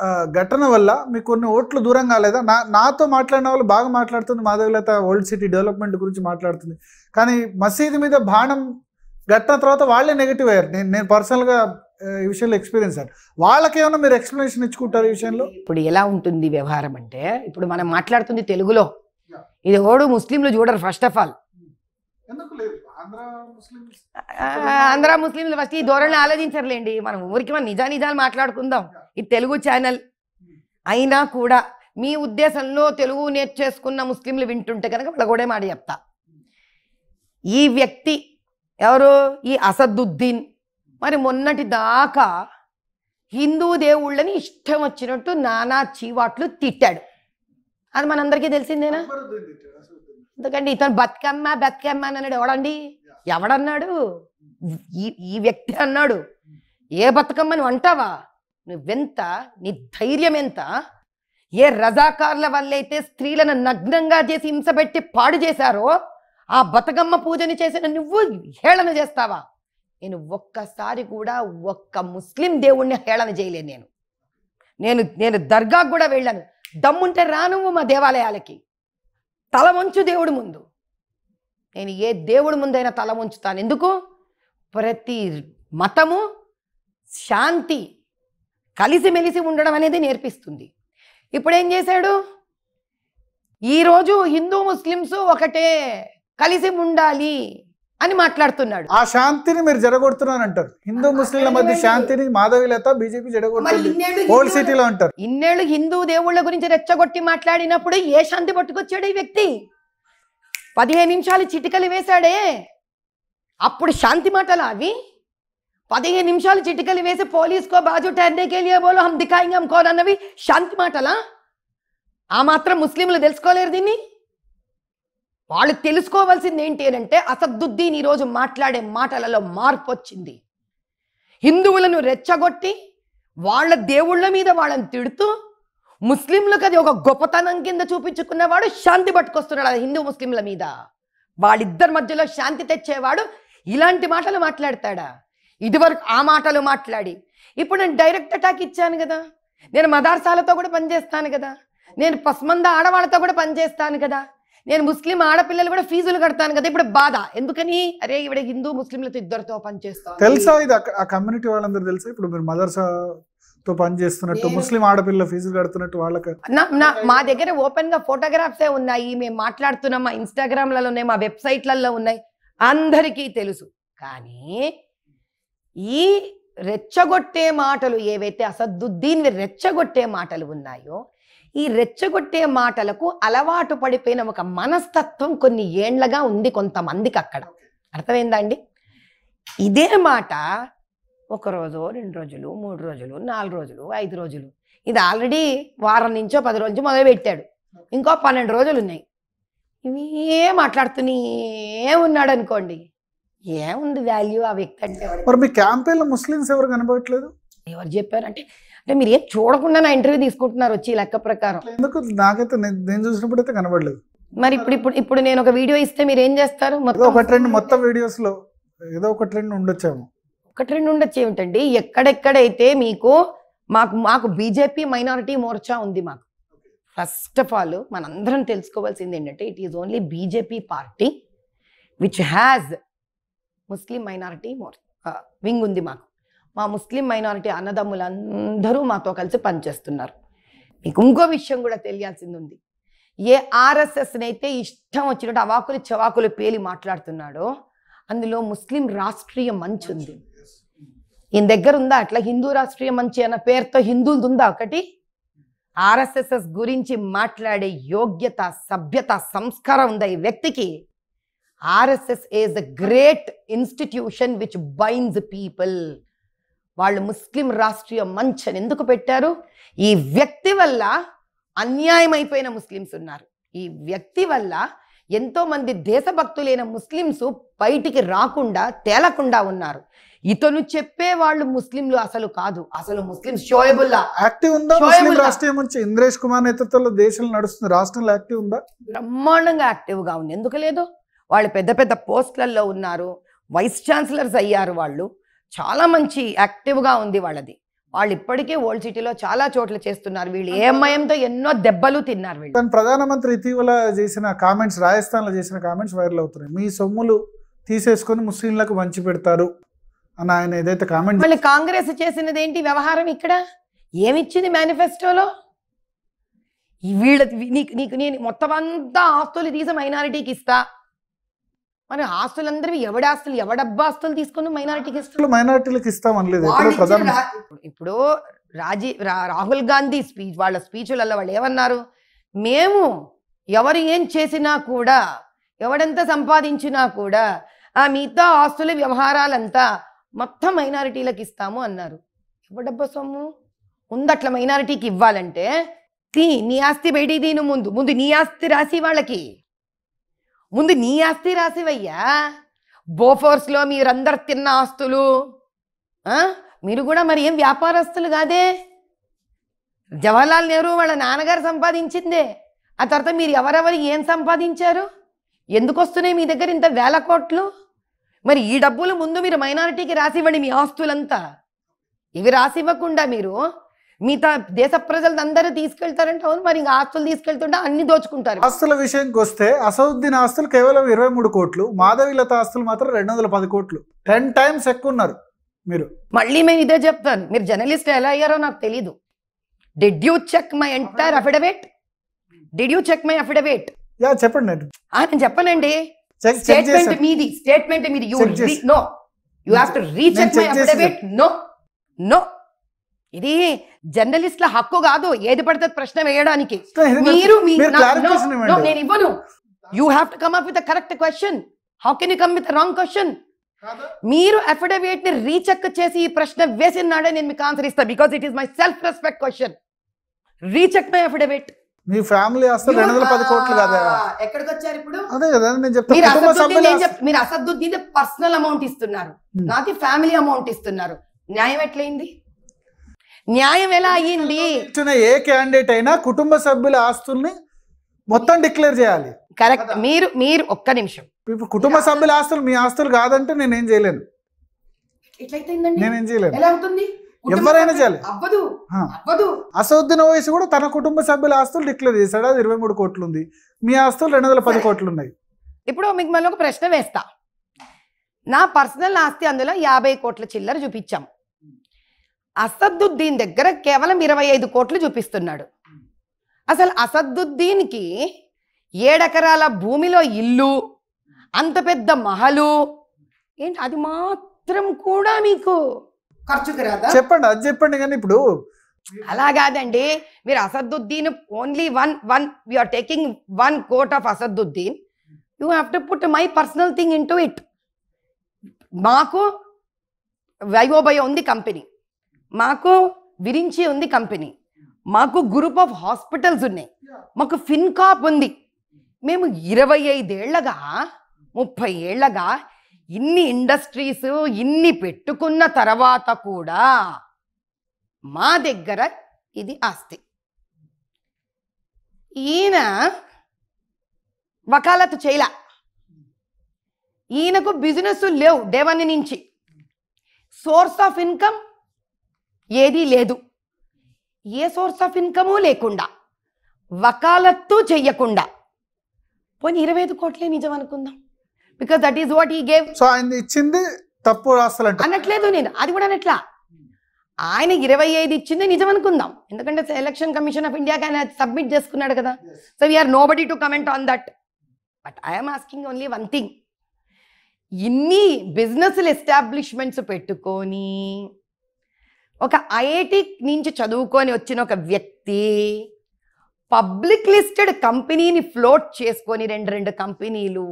ఆ, ఘటన వల్ల మీకు కొన్ని ఓట్లు దూరం కాలేదా? నా నాతో మాట్లాడిన వాళ్ళు బాగా మాట్లాడుతుంది. మాధవీలత ఓల్డ్ సిటీ డెవలప్మెంట్ గురించి మాట్లాడుతుంది. కానీ మసీదు మీద బాణం ఘటన తర్వాత వాళ్ళే నెగిటివ్ అయ్యారు. నేను నేను పర్సనల్గా ఈ విషయంలో ఎక్స్పీరియన్స్ అయ్యాను వాళ్ళకేమైనా మీరు ఎక్స్ప్లెనేషన్ ఇచ్చుకుంటారు ఈ విషయంలో? ఇప్పుడు ఎలా ఉంటుంది వ్యవహారం అంటే ఇప్పుడు మనం మాట్లాడుతుంది తెలుగులో. ఇది ఓడు ముస్లింలు చూడరు ఫస్ట్ ఆఫ్ ఆల్. ఎందుకు లేదు? ఆంధ్ర ముస్లింలు ఫస్ట్ ఈ ధోరణి ఆలోచించరులేండి. మనం ఊరికి మనం నిజా నిజాలు మాట్లాడుకుందాం. ఇది తెలుగు ఛానల్ అయినా కూడా మీ ఉద్దేశంలో తెలుగు నేర్చేసుకున్న ముస్లింలు వింటుంటే కనుక వాళ్ళ కూడా మాట చెప్తా. ఈ వ్యక్తి ఎవరు? ఈ అసదుద్దీన్. మరి మొన్నటి దాకా హిందూ దేవుళ్ళని ఇష్టం వచ్చినట్టు నానా చీవాట్లు తిట్టాడు. అది మనందరికీ తెలిసిందేనా? ఎందుకంటే ఇతను బతుకమ్మ బతుకమ్మ అని అన్నాడు ఎవడండి? ఎవడన్నాడు? ఈ వ్యక్తి అన్నాడు. ఏ బతుకమ్మ నువ్వు అంటావా? నువ్వెంత నీ ధైర్యం ఎంత? ఏ రజాకారుల వల్లైతే స్త్రీలను నగ్నంగా చేసి హింసపెట్టి పాడు చేశారో ఆ బతుకమ్మ పూజని చేసిన నువ్వు హేళన చేస్తావా? నేను ఒక్కసారి కూడా ఒక్క ముస్లిం దేవుణ్ణి హేళన చేయలేను నేను. నేను నేను దర్గాకు కూడా వెళ్ళాను. దమ్ముంటే రాను మా దేవాలయాలకి. తల వంచు దేవుడు ముందు. నేను ఏ దేవుడి ముందైనా తల వంచుతాను. ఎందుకు? ప్రతి మతము శాంతి కలిసిమెలిసి ఉండడం అనేది నేర్పిస్తుంది. ఇప్పుడు ఏం చేశాడు? ఈరోజు హిందూ ముస్లిమ్స్ ఒకటే కలిసి ఉండాలి అని మాట్లాడుతున్నాడు. ఆ శాంతిని మీరు జరగొడుతున్నారు అంటారు హిందూ ముస్లింల మధ్య శాంతిని మాధవీలత బీజేపీ జరగొడుతుంది సిటీలో అంటారు. ఇన్నేళ్ళు హిందూ దేవుళ్ళ గురించి రెచ్చగొట్టి మాట్లాడినప్పుడు ఏ శాంతి పట్టుకొచ్చాడు ఈ వ్యక్తి? పదిహేను నిమిషాలు చిటికలు వేశాడే. అప్పుడు శాంతి మాటలు అవి? పదిహేను నిమిషాలు చిటికలు వేసి పోలీస్కో బాజు టర్నే కే లియే బోలో హమ్ దిఖాయింగ్ హమ్ అన్నవి శాంతి మాటలా? ఆ మాత్రం ముస్లింలు తెలుసుకోలేరు దీన్ని? వాళ్ళు తెలుసుకోవాల్సింది ఏంటి అని అంటే అసదుద్దీన్ ఈరోజు మాట్లాడే మాటలలో మార్పు వచ్చింది. హిందువులను రెచ్చగొట్టి వాళ్ళ దేవుళ్ళ మీద వాళ్ళని తిడుతూ ముస్లింలకు అది ఒక గొప్పతనం కింద చూపించుకున్నవాడు శాంతి పట్టుకొస్తున్నాడు అది హిందూ ముస్లింల మీద. వాళ్ళిద్దరి మధ్యలో శాంతి తెచ్చేవాడు ఇలాంటి మాటలు మాట్లాడతాడా? ఇదివరకు ఆ మాటలు మాట్లాడి. ఇప్పుడు నేను డైరెక్ట్ అటాక్ ఇచ్చాను కదా. నేను మదార్సాలతో కూడా పనిచేస్తాను కదా. నేను పస్మంద ఆడవాళ్ళతో కూడా పనిచేస్తాను కదా. నేను ముస్లిం ఆడపిల్లలు కూడా ఫీజులు కడతాను కదా. ఇప్పుడు బాధ. ఎందుకని? అరే ఇవిడ హిందూ ముస్లింలతో ఇద్దరితో పనిచేస్తాను తెలుసా ఇది? ఆ కమ్యూనిటీ వాళ్ళందరూ తెలుసా? ఇప్పుడు మీరు మదర్సాతో పని చేస్తున్నట్టు నేను- ముస్లిం ఆడపిల్ల ఫీజులు కడుతున్నట్టు వాళ్ళకి. మా దగ్గర ఓపెన్గా ఫోటోగ్రాఫ్సే ఉన్నాయి మేము మాట్లాడుతున్నాం మా ఇన్స్టాగ్రామ్లలో ఉన్నాయి మా వెబ్సైట్లలో ఉన్నాయి అందరికీ తెలుసు. కానీ ఈ రెచ్చగొట్టే మాటలు ఏవైతే అసదుద్దీన్ రెచ్చగొట్టే మాటలు ఉన్నాయో ఈ రెచ్చగొట్టే మాటలకు అలవాటు పడిపోయిన ఒక మనస్తత్వం కొన్ని ఏండ్లగా ఉంది కొంతమందికి అక్కడ. అర్థమైందా అండి? ఇదే మాట ఒక రోజు రెండు రోజులు మూడు రోజులు నాలుగు రోజులు ఐదు రోజులు. ఇది ఆల్రెడీ వారం నుంచో పది రోజు మొదలు పెట్టాడు. ఇంకో పన్నెండు రోజులు ఉన్నాయి. ఇవి మాట్లాడుతూనే ఉన్నాడు అనుకోండి. ఏముంది వాల్యూ ఆ వ్యక్తి అంటే? మరి మీ క్యాంపెయిన్లో ముస్లిమ్స్ ఎవరు కనబడట్లేదు? ఎవరు చెప్పారంటే అంటే మీరు ఏం చూడకుండా నా ఇంటర్వ్యూ తీసుకుంటున్నారు వచ్చి లెక్క ప్రకారం. ఎందుకు? నాకైతే నేను చూసినప్పుడు అయితే కనబడలేదు. మరి ఇప్పుడు ఇప్పుడు ఇప్పుడు నేను ఒక వీడియో ఇస్తే మీరు ఏం చేస్తారు? ఒక ట్రెండ్ మొత్తం వీడియోస్లో ఏదో ఒక ట్రెండ్ ఉండొచ్చాము. ఒకటి రెండు ఉండొచ్చు ఏమిటండి? ఎక్కడెక్కడైతే మీకు మాకు మాకు బీజేపీ మైనారిటీ మోర్చా ఉంది మాకు. ఫస్ట్ ఆఫ్ ఆల్ మనందరం తెలుసుకోవాల్సింది ఏంటంటే it is only BJP party which has Muslim minority more wing ఉంది మాకు. మా ముస్లిం మైనారిటీ అన్నదమ్ములందరూ మాతో కలిసి పనిచేస్తున్నారు. మీకు ఇంకో విషయం కూడా తెలియాల్సింది ఉంది. ఏ ఆర్ఎస్ఎస్ని అయితే ఇష్టం వచ్చినట్టు అవాకులు చవాకులు పేలి మాట్లాడుతున్నాడో అందులో ముస్లిం రాష్ట్రీయ మంచి ఉంది. ఈయన దగ్గర ఉందా? అట్లా హిందూ రాష్ట్రీయ మంచి అన్న పేరుతో హిందువులది ఉందా ఒకటి? ఆర్ఎస్ఎస్ఎస్ గురించి మాట్లాడే యోగ్యత సభ్యత సంస్కారం ఉందా ఈ వ్యక్తికి? RSS is the great institution which binds people వాళ్ళు ముస్లిం రాష్ట్రీయ మంచ్ అని ఎందుకు పెట్టారు? ఈ వ్యక్తి వల్ల అన్యాయం అయిపోయిన ముస్లిమ్స్ ఉన్నారు. ఈ వ్యక్తి వల్ల ఎంతోమంది దేశభక్తులైన ముస్లిమ్స్ బయటికి రాకుండా తేలకుండా ఉన్నారు. ఇతను చెప్పే వాళ్ళు ముస్లింలు అసలు కాదు. అసలు ముస్లిం షోయబుల్లా. యాక్టివ్ ఉందా. ముస్లిం రాష్ట్రీయం నుంచి ఇంద్రేష్ కుమార్ నేతృత్వంలో దేశంలో నడుస్తుంది. రాష్ట్రంలో యాక్టివ్ ఉందా? బ్రహ్మాండంగా యాక్టివ్గా ఉంది. ఎందుకు లేదు? వాళ్ళు పెద్ద పెద్ద పోస్టులలో ఉన్నారు. వైస్ ఛాన్సలర్స్ అయ్యారు వాళ్ళు. చాలా మంచి యాక్టివ్గా ఉంది వాళ్ళది. వాళ్ళు ఇప్పటికే ఓల్డ్ సిటీలో చాలా చోట్ల చేస్తున్నారు. వీళ్ళు ఏఎంఐఎంతో ఎన్నో దెబ్బలు తిన్నారు వీళ్ళు. ప్రధానమంత్రి ఇటీవల చేసిన కామెంట్స్ రాజస్థాన్లో చేసిన కామెంట్స్ వైరల్ అవుతున్నాయి. మీ సొమ్ములు తీసేసుకొని ముస్లింలకు పంచి పెడతారు. అని ఆయన ఏదైతే కామెంట్ మళ్ళీ కాంగ్రెస్ చేసినది ఏంటి? వ్యవహారం ఇక్కడ? ఏమిచ్చింది మేనిఫెస్టోలో వీళ్ళ నీకు నీకు నేను మొత్తం అంతా ఆస్తులు తీసి మైనారిటీకి ఇస్తా. మరి ఆస్తులందరివి ఎవడి ఆస్తులు ఎవడబ్బా ఆస్తులు తీసుకొని మైనారిటీకి ఇస్తా? మైనారిటీలకు రా- ఇప్పుడు రాజీ రాహుల్ గాంధీ స్పీచ్ వాళ్ళ స్పీచ్లలో వాళ్ళు ఏమన్నారు? మేము ఎవరు ఏం చేసినా కూడా ఎవడెంత సంపాదించినా కూడా ఆ మిగతా ఆస్తుల వ్యవహారాలంతా మొత్తం మైనారిటీలకు ఇస్తాము అన్నారు ఎవడబ్బా సొమ్ము? ముందు అట్లా మైనారిటీకి ఇవ్వాలంటే తీ నీ ఆస్తి బయటికి తీను ముందు. ముందు నీ ఆస్తి రాసి వాళ్ళకి. ముందు నీ ఆస్తి రాసివయ్యా. బోఫోర్స్లో మీరందరు తిన్న ఆస్తులు. మీరు కూడా మరి ఏం వ్యాపారస్తులు కాదే? జవహర్లాల్ నెహ్రూ వాళ్ళ నాన్నగారు సంపాదించిందే. ఆ తర్వాత మీరు ఎవరెవరు ఏం సంపాదించారు? ఎందుకు వస్తున్నాయి మీ దగ్గర ఇంత వేల కోట్లు? మరి ఈ డబ్బులు ముందు మీరు మైనారిటీకి రాసివ్వండి మీ ఆస్తులంతా. ఇవి రాసివ్వకుండా మీరు మిగతా దేశ ప్రజలు అందరూ తీసుకెళ్తారంటే అవును మరి ఇంకా ఆస్తులు తీసుకెళ్తుంటే అన్ని దోచుకుంటారు. ఆస్తుల విషయానికి వస్తే అసౌద్దీన్ ఆస్తులు కేవలం ఇరవై మూడు కోట్లు మాధవీలత ఆస్తులు మాత్రం రెండు వందల పది కోట్లు. టెన్ టైమ్స్ ఎక్కువ ఉన్నారు మీరు. మళ్ళీ నేను ఇదే చెప్తాను. మీరు జర్నలిస్ట్ ఎలా అయ్యారో నాకు తెలీదు. Did you check my entire affidavit did you check my affidavit yeah చెప్పండి. నేను చెప్పనండి. స్టేట్మెంట్ మీది స్టేట్మెంట్ మీది. You know you have to recheck my affidavit no no ఇది జర్నలిస్ట్ల హక్కు కాదు. ఏది పడితే ప్రశ్న వేయడానికి. మీరు నేను ఇవ్వను. You have to come up with correct question how can you come with wrong question మీరు అఫిడవిట్ని రీచెక్ చేసి ఈ ప్రశ్న వేసినాడే నేను మీకు ఆన్సర్ ఇస్తాను because it is my self respect question recheck my affidavit me family ఆస్తులు రెండు వందల పది కోట్లు కదా. ఎక్కడికి వచ్చారు ఇప్పుడు? అదే కదా నేను చెప్తాను మీరు అసదుద్దీన్ పర్సనల్ అమౌంట్ ఇస్తున్నారు. నాది ఫ్యామిలీ అమౌంట్ ఇస్తున్నారు. న్యాయం ఎట్లయింది? న్యాయం ఎలా అయ్యింది? ఇచ్చిన ఏ క్యాండిడేట్ అయినా కుటుంబ సభ్యుల ఆస్తుల్ని మొత్తం డిక్లేర్ చేయాలి. కరెక్ట్. మీరు మీరు ఒక్క నిమిషం. కుటుంబ సభ్యుల ఆస్తులు మీ ఆస్తులు కాదంటే నేనేం చేయలేను. నేనేం చేయలేను. ఎలా అవుతుంది? ఎవరైనా చేయాలి. అవ్వదు. అవ్వదు. అసౌద్దీన్ ఓవైసీ కూడా తన కుటుంబ సభ్యుల ఆస్తులు డిక్లేర్ చేశాడు. అది ఇరవై మూడు కోట్లు ఉంది మీ ఆస్తులు రెండు వందల పది కోట్లు ఉన్నాయి ఇప్పుడు మీకు మళ్ళీ ఒక ప్రశ్న వేస్తా. నా పర్సనల్ ఆస్తి అందులో యాభై కోట్ల చిల్లర చూపించాం. అసదుద్దీన్ దగ్గర కేవలం ఇరవై ఐదు కోట్లు చూపిస్తున్నాడు. అసలు అసదుద్దీన్కి ఏడెకరాల భూమిలో ఇల్లు అంత పెద్ద మహలు ఏంటి? అది మాత్రం కూడా మీకు ఖర్చుకు రాదా చెప్పండి అది చెప్పండి కానీ ఇప్పుడు అలా కాదండి. మీరు Asaduddin only one one are taking one quote of Asaduddin. You have to put my personal thing into it మాకు వైవోబయ ఉంది కంపెనీ మాకు విరించి ఉంది కంపెనీ మాకు గ్రూప్ ఆఫ్ హాస్పిటల్స్ ఉన్నాయి. మాకు ఫిన్కాప్ ఉంది. మేము ఇరవై ఐదేళ్ళగా ముప్పై ఏళ్ళగా ఇన్ని ఇండస్ట్రీస్ ఇన్ని పెట్టుకున్న తర్వాత కూడా మా దగ్గర ఇది ఆస్తి. ఈయన వకాలత్ చేయలే. ఈయనకు బిజినెస్ లేవు డేవన్ నుంచి. సోర్స్ ఆఫ్ ఇన్కమ్ ఏదీ లేదు. ఏ సోర్స్ ఆఫ్ ఇన్కము లేకుండా వకాలత్తు చెయ్యకుండా. పోనీ ఇరవై ఐదు కోట్లే నిజం అనుకుందాం. Because that is what he gave so ఆయన ఇచ్చింది తప్పు ఆస్తులు అంట అనట్లేదు నేను. అది కూడా అనట్లా. ఆయన ఇరవై ఐదు ఇచ్చింది నిజం అనుకుందాం ఎందుకంటే ఎలక్షన్ కమిషన్ ఆఫ్ ఇండియాకి ఆయన సబ్మిట్ చేసుకున్నాడు కదా. So we're nobody to comment on that but I'm asking only one thing ఇన్ని బిజినెస్ ఎస్టాబ్లిష్మెంట్స్ పెట్టుకొని ఒక ఐఐటి నుంచి చదువుకొని వచ్చిన ఒక వ్యక్తి పబ్లిక్ లిస్టెడ్ కంపెనీని ఫ్లోట్ చేసుకొని రెండు రెండు కంపెనీలు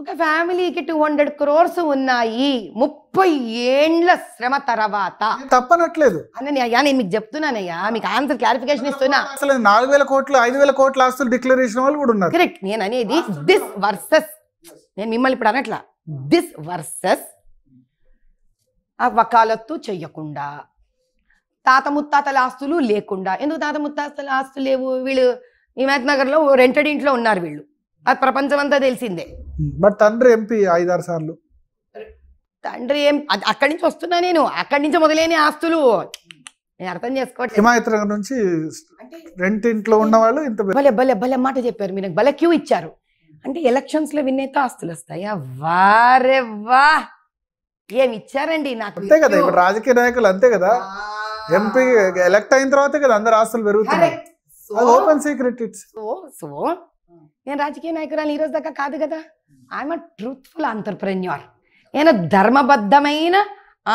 ఒక ఫ్యామిలీకి టూ హండ్రెడ్ క్రోర్స్ ఉన్నాయి. ముప్పై ఏండ్ల శ్రమ తర్వాత. తప్పనట్లేదు. అన్నయ్య అయ్యా నేను మీకు చెప్తున్నానయ్యా. మీకు ఆన్సర్ క్లారిఫికేషన్ ఇస్తున్నా. అసలు నాలుగు వేల కోట్లు ఐదు వేల కోట్ల ఆస్తులు డిక్లేర్ చేసిన వాళ్ళు కూడా ఉన్నారు. కరెక్ట్ నేను అనేది దిస్ వర్సెస్ నేను మిమ్మల్ని ఇప్పుడు అనట్లా. దిస్ వర్సెస్ ఆ వకాలత్తు చెయ్యకుండా తాత ముత్తాతల ఆస్తులు లేకుండా. ఎందుకు తాత ముత్తాతల ఆస్తులు లేవు? వీళ్ళు హిమాయత్ నగర్లో రెంటెడ్ ఇంట్లో ఉన్నారు వీళ్ళు. అది ప్రపంచం అంతా తెలిసిందే. బట్ తండ్రి ఎంపీ ఐదారు సార్లు. తండ్రి ఏం అది అక్కడి నుంచి వస్తున్నా నేను. అక్కడి నుంచి మొదలైన ఆస్తులు. నేను అర్థం చేసుకోవట్లేదు. హిమాయత్ నగర్ నుంచి రెంట్ ఇంట్లో ఉన్న వాళ్ళు ఇంత భలే భలే భలే మాట చెప్పారు. మీరు నాకు భలే క్యూ ఇచ్చారు. అంటే ఎలక్షన్స్లో విన్ అయితే ఆస్తులు వస్తాయా? వారే వా ఏమి ఇచ్చారండి నాకు? అంతే కదా ఇప్పుడు రాజకీయ నాయకులు అంతే కదా. ఎంపీ ఎలక్ట్ అయిన తర్వాతే కదా అందరు ఆస్తులు అది open secret it's. So so నేను రాజకీయ నాయకురాలు ఈ రోజు దాకా కాదు కదా? ఐఎమ్ ట్రూత్ఫుల్ ఆంటర్ప్రెన్యూర్ నేను ధర్మబద్ధమైన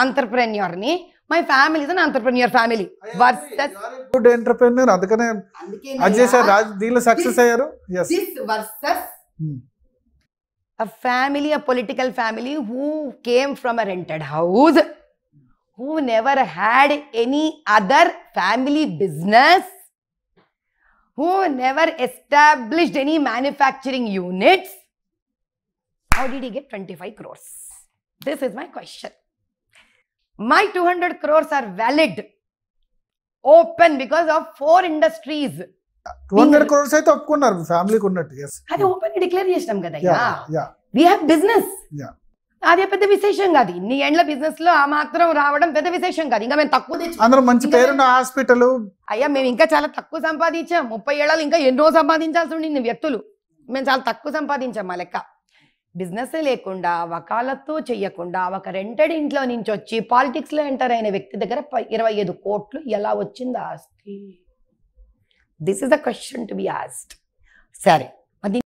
ఆంటర్ప్రెన్యూర్ని my family is an entrepreneur family versus good entrepreneur అందుకనే అది చేశారు. రాజ్ దీనిలో సక్సెస్ అయ్యారు? Versus a family, a political family who came from a rented house, who never had any other family business, who never established any manufacturing units. How did he get 25 crores? This is my question. My 200 crores are valid, open because of four industries. Two hundred crores అయితే ఒప్పుకున్నారు ఫ్యామిలీకి ఉన్నట్టు yes అది open declare చేసినాం కదా yeah yeah we have business Yeah. అదే పెద్ద విశేషం కాదు. ఇన్ని ఏండ్ల బిజినెస్లో ఆ మాత్రం రావడం పెద్ద విశేషం కాదు. ఇంకా మేము తక్కువ అందరూ మంచి పేరున్న హాస్పిటల్. అయ్యా మేము ఇంకా చాలా తక్కువ సంపాదించాం. ముప్పై ఏళ్ళలో ఇంకా ఎన్నో సంపాదించాల్సి ఉండింది వ్యక్తులు. మేము చాలా తక్కువ సంపాదించాం మా లెక్క. బిజినెస్ లేకుండా వకాలతో చెయ్యకుండా ఒక రెంటెడ్ ఇంట్లో నుంచి వచ్చి పాలిటిక్స్లో ఎంటర్ అయిన వ్యక్తి దగ్గర ఇరవై ఐదు కోట్లు ఎలా వచ్చింది ఆస్తి? This is the question to be asked సరే.